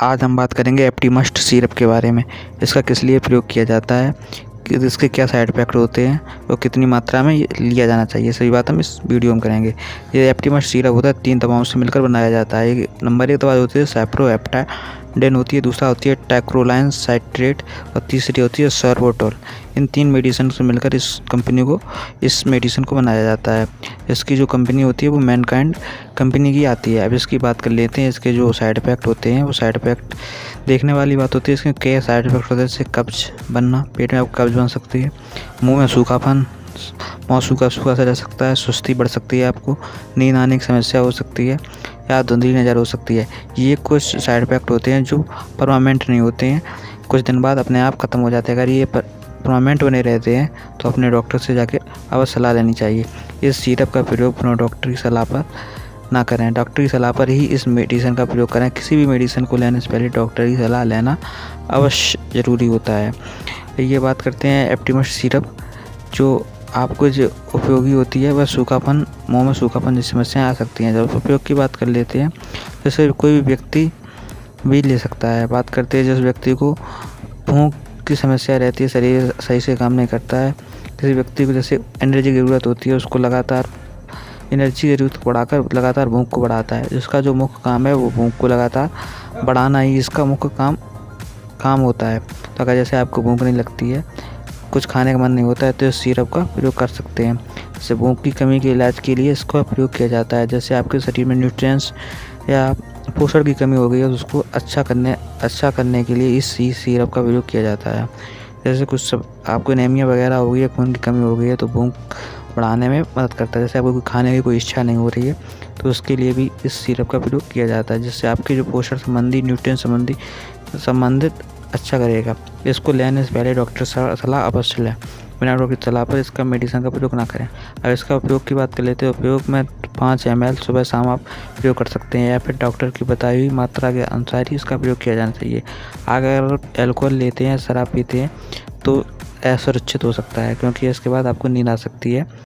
आज हम बात करेंगे एप्टीमस्ट सिरप के बारे में। इसका किस लिए प्रयोग किया जाता है? इसके क्या साइड इफ़ेक्ट होते हैं? और कितनी मात्रा में लिया जाना चाहिए? सभी बात हम इस वीडियो में करेंगे। ये एप्टीमस्ट सिरप होता है, तीन दवाओं से मिलकर बनाया जाता है। नंबर एक दवा होती है सैप्रो एप्टा डेन होती है, दूसरा होती है टैक्रोलाइन साइट्रेट और तीसरी होती है सर्वोटोल इन तीन मेडिसिन से मिलकर इस कंपनी को, इस मेडिसिन को बनाया जाता है। इसकी जो कंपनी होती है, वो मैनकाइंड कंपनी की आती है। अब इसकी बात कर लेते हैं, इसके जो साइड इफ़ेक्ट होते हैं, वो साइड इफ़ेक्ट देखने वाली बात होती है, इसके कई साइड इफ़ेक्ट होते हैं जैसे कब्ज बनना, पेट में आपको कब्ज बन सकती है, मुँह में सूखापन मुँह सूखा सूखा सा रह सकता है, सुस्ती बढ़ सकती है आपको, नींद आने की समस्या हो सकती है, या धुंधली नज़र हो सकती है। ये कुछ साइड इफ़ेक्ट होते हैं जो परमानेंट नहीं होते हैं। कुछ दिन बाद अपने आप ख़त्म हो जाते हैं। अगर ये परमानेंट बने रहते हैं तो अपने डॉक्टर से जाके अवश्य सलाह लेनी चाहिए। इस सीरप का प्रयोग अपने डॉक्टर की सलाह पर ना करें। डॉक्टर की सलाह पर ही इस मेडिसिन का प्रयोग करें। किसी भी मेडिसिन को लेने से पहले डॉक्टर की सलाह लेना अवश्य ज़रूरी होता है। ये बात करते हैं एप्टीमस सिरप जो आपको जो उपयोगी होती है वह सूखापन, मुँह में सूखापन जैसी समस्याएँ आ सकती हैं। जब उपयोग की बात कर लेते हैं जैसे कोई भी व्यक्ति भी ले सकता है। बात करते हैं, जिस व्यक्ति को भूख की समस्या रहती है, शरीर सही से काम नहीं करता है, किसी व्यक्ति को जैसे एनर्जी की ज़रूरत होती है, उसको लगातार एनर्जी की ज़रूरत बढ़ाकर, लगातार भूख को बढ़ाता है। जिसका जो मुख्य काम है, वो भूख को लगातार बढ़ाना ही, इसका मुख्य काम काम होता है। तो अगर जैसे आपको भूख नहीं लगती है कुछ खाने का मन नहीं होता है तो इस सिरप का प्रयोग कर सकते हैं। जैसे भूख की कमी के इलाज के लिए इसका प्रयोग किया जाता है, जैसे आपके शरीर में न्यूट्रिएंट्स या पोषण की कमी हो गई है तो उसको अच्छा करने अच्छा करने के लिए इस सिरप का प्रयोग किया जाता है। जैसे कुछ सब, आपको एनीमिया वगैरह हो गई है, खून की कमी हो गई है तो भूख बढ़ाने में मदद करता है। जैसे आपको खाने की कोई इच्छा नहीं हो रही है तो उसके लिए भी इस सिरप का प्रयोग किया जाता है, जिससे आपके जो पोषण संबंधी न्यूट्रिय संबंधी, संबंधित अच्छा करेगा इसको लेने से पहले डॉक्टर सलाह अवश्य लें। बिना डॉक्टर की सलाह पर इसका मेडिसिन का प्रयोग ना करें। अगर इसका उपयोग की बात कर लेते हैं। उपयोग में पाँच एम सुबह शाम आप प्रयोग कर सकते हैं या फिर डॉक्टर की बताई हुई मात्रा के अनुसार ही इसका प्रयोग किया जाना चाहिए। अगर एल्कोहल लेते हैं, शराब पीते हैं तो असुरक्षित हो सकता है क्योंकि इसके बाद आपको नींद आ सकती है।